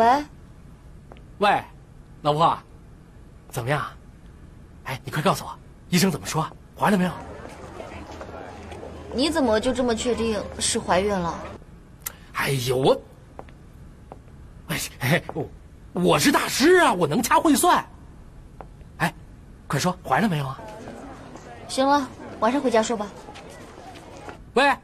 喂，喂，老婆，怎么样？哎，你快告诉我，医生怎么说？怀了没有？你怎么就这么确定是怀孕了？哎呦我，哎，我我是大师啊，我能掐会算。哎，快说怀了没有啊？行了，晚上回家说吧。喂，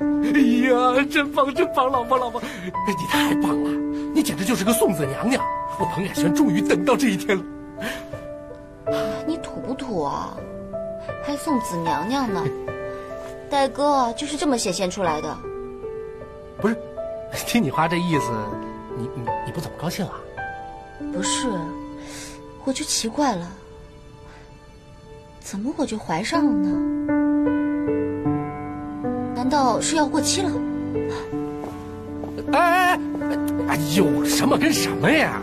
哎呀，真棒，真棒，老婆，老婆，你太棒了，你简直就是个送子娘娘。我彭雅轩终于等到这一天了。你土不土啊？还送子娘娘呢？戴哥就是这么显现出来的。不是，听你话这意思，你你你不怎么高兴啊？不是，我就奇怪了，怎么我就怀上了呢？难道是要过期了？哎哎哎！哎呦，什么跟什么呀？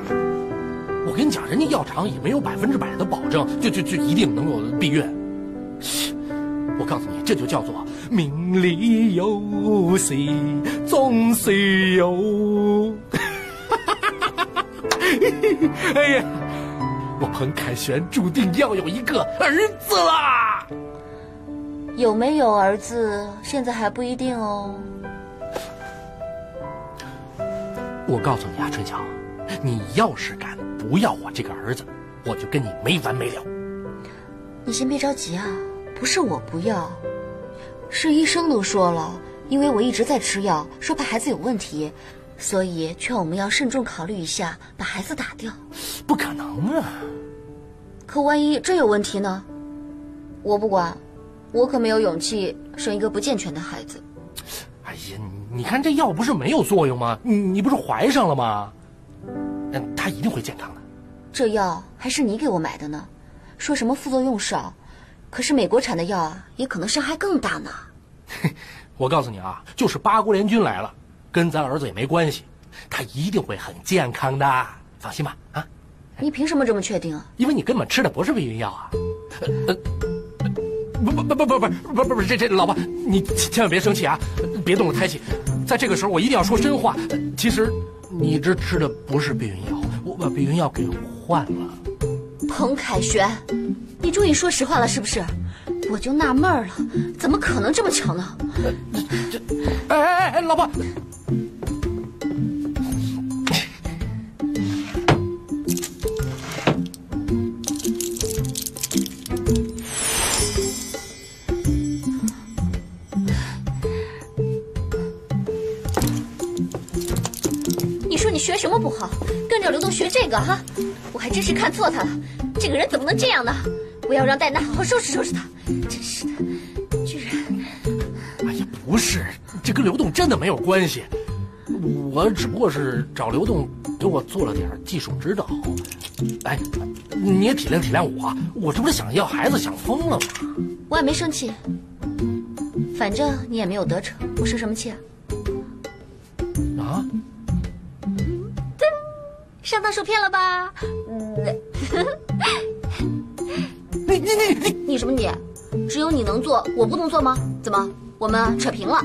我跟你讲，人家药厂也没有百分之百的保证，就就就一定能够避孕。我告诉你，这就叫做命里有时总是有。哎呀，我彭凯旋注定要有一个儿子啦！有没有儿子，现在还不一定哦。我告诉你啊，春晓，你要是敢不要我这个儿子，我就跟你没完没了。你先别着急啊，不是我不要，是医生都说了，因为我一直在吃药，说怕孩子有问题，所以劝我们要慎重考虑一下，把孩子打掉。不可能啊！可万一真有问题呢？我不管。我可没有勇气生一个不健全的孩子。哎呀，你看这药不是没有作用吗？你你不是怀上了吗？嗯，他一定会健康的。这药还是你给我买的呢，说什么副作用少，可是美国产的药啊，也可能伤害更大呢。我告诉你啊，就是八国联军来了，跟咱儿子也没关系，他一定会很健康的，放心吧。啊，你凭什么这么确定啊？因为你根本吃的不是避孕药啊。呃。不不不不不不不不这这老婆，你千万别生气啊！别动了胎气，在这个时候我一定要说真话。其实，你这吃的不是避孕药，我把避孕药给换了。彭凯旋，你终于说实话了是不是？我就纳闷了，怎么可能这么巧呢？这，哎哎哎，老婆。不好，跟着刘东学这个哈，我还真是看错他了。这个人怎么能这样呢？我要让戴娜好好收拾收拾他。真是的，居然……哎呀，不是，这跟刘栋真的没有关系。我只不过是找刘栋给我做了点技术指导。哎，你也体谅体谅我，我这不是想要孩子想疯了吗？我也没生气，反正你也没有得逞，我生什么气啊？啊？上当受骗了吧？你你你你你什么你？只有你能做，我不能做吗？怎么，我们扯平了？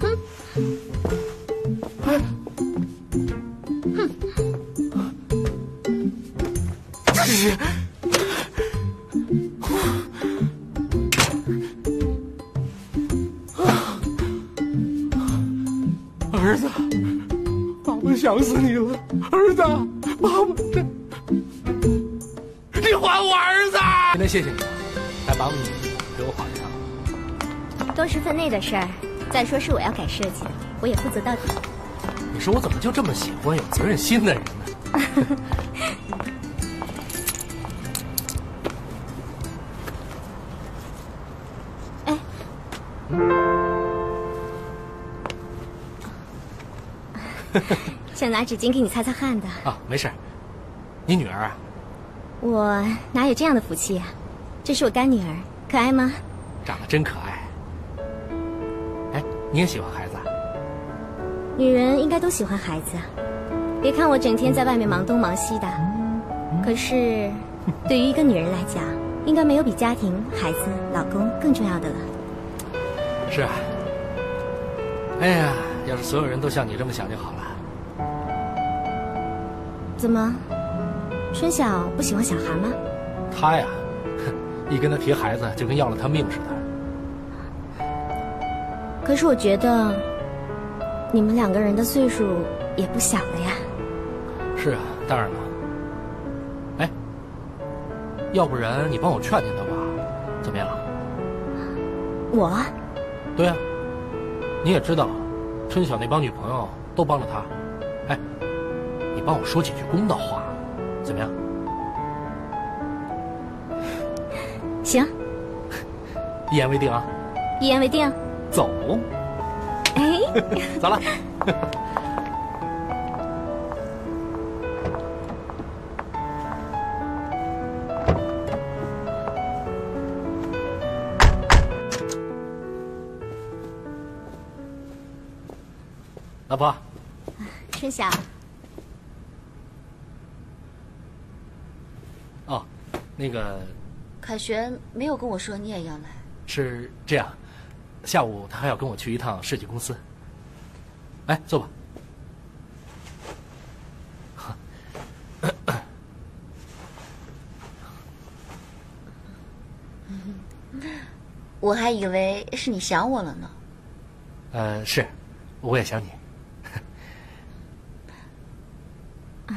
哼！还我儿子！今天谢谢你了，还把你给我绑上。都是分内的事儿。再说是我要改设计的，我也负责到底。你说我怎么就这么喜欢有责任心的人呢？哎，想拿纸巾给你擦擦汗的啊，没事。你女儿啊？我哪有这样的福气呀？这是我干女儿，可爱吗？长得真可爱。哎，你也喜欢孩子？女人应该都喜欢孩子。别看我整天在外面忙东忙西的，可是，对于一个女人来讲，应该没有比家庭、孩子、老公更重要的了。是啊。哎呀，要是所有人都像你这么想就好了。怎么，春晓不喜欢小韩吗？他呀，一跟他提孩子，就跟要了他命似的。可是我觉得，你们两个人的岁数也不小了呀。是啊，当然了。哎，要不然你帮我劝劝他吧，怎么样？我？对啊，你也知道，春晓那帮女朋友都帮了他。哎，你帮我说几句公道话，怎么样？行，一言为定啊！一言为定。走。哎，走了。老婆，春晓。哦，那个。凯旋没有跟我说你也要来。是这样，下午他还要跟我去一趟设计公司。哎，坐吧。我还以为是你想我了呢。呃，是，我也想你。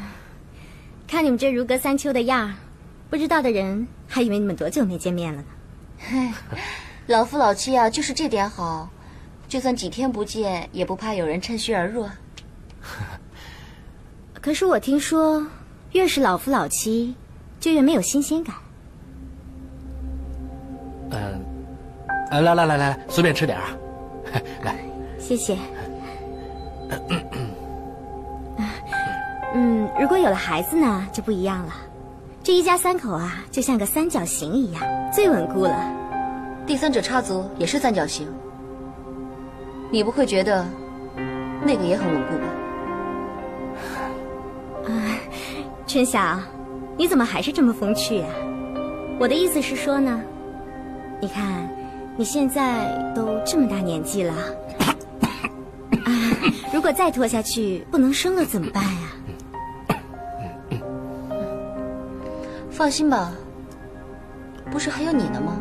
看你们这如隔三秋的样儿，不知道的人还以为你们多久没见面了呢。嘿，老夫老妻啊，就是这点好，就算几天不见，也不怕有人趁虚而入。可是我听说，越是老夫老妻，就越没有新鲜感。嗯，来来来来来，随便吃点啊，来，谢谢。嗯，如果有了孩子呢，就不一样了。这一家三口啊，就像个三角形一样，最稳固了。第三者插足也是三角形，你不会觉得那个也很稳固吧？啊，春晓，你怎么还是这么风趣啊？我的意思是说呢，你看你现在都这么大年纪了，啊，如果再拖下去不能生了怎么办呀？放心吧，不是还有你呢吗？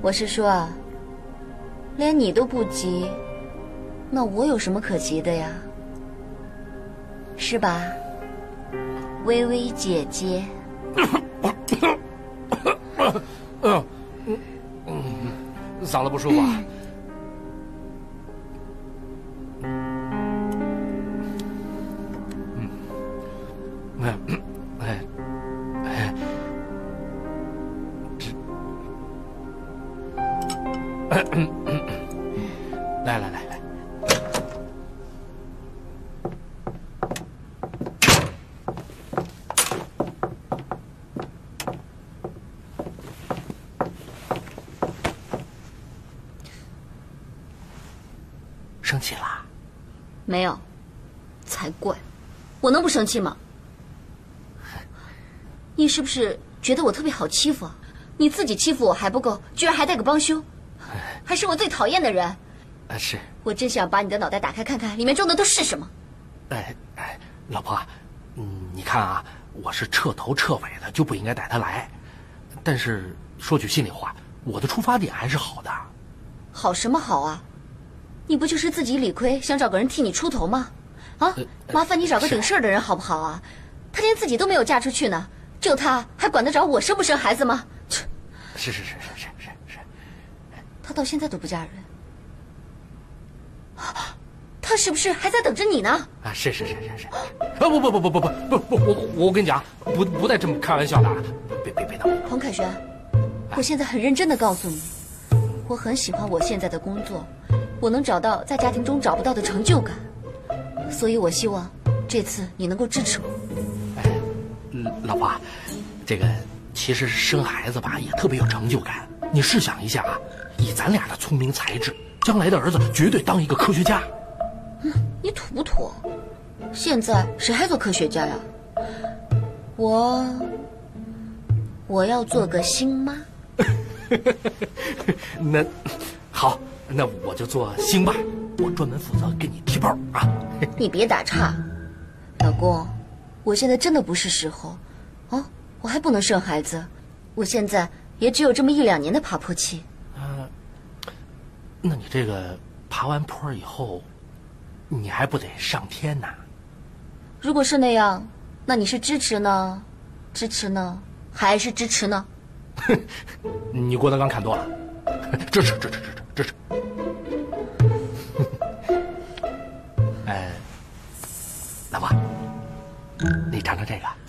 我是说啊，连你都不急，那我有什么可急的呀？是吧，微微姐姐？嗯，嗓子不舒服啊。来来来来，生气啦？没有，才怪！我能不生气吗？你是不是觉得我特别好欺负？你自己欺负我还不够，居然还带个帮凶，还是我最讨厌的人。啊，是。我真想把你的脑袋打开看看，里面装的都是什么。哎哎，老婆，嗯，你看啊，我是彻头彻尾的就不应该带他来，但是说句心里话，我的出发点还是好的。好什么好啊？你不就是自己理亏，想找个人替你出头吗？啊，麻烦你找个顶事儿的人好不好啊？他连自己都没有嫁出去呢，就他还管得着我生不生孩子吗？是是是是是是是。他到现在都不嫁人。他是不是还在等着你呢？啊，是是是是是，啊不不不不不不不不我我跟你讲，不不带这么开玩笑的，别别别闹。彭凯旋，我现在很认真的告诉你，我很喜欢我现在的工作，我能找到在家庭中找不到的成就感，所以我希望这次你能够支持我。哎，老婆，这个其实生孩子吧也特别有成就感。你试想一下啊，以咱俩的聪明才智，将来的儿子绝对当一个科学家。你土不土？现在谁还做科学家呀？我，我要做个星妈。那好，那我就做星爸，我专门负责给你提包啊。你别打岔，老公，我现在真的不是时候，哦，我还不能生孩子，我现在也只有这么一两年的爬坡期。呃，那你这个爬完坡以后，你还不得上天呐？如果是那样，那你是支持呢？支持呢？还是支持呢？你郭德纲看多了，支持支持支持支持。哎，老婆，你尝尝这个。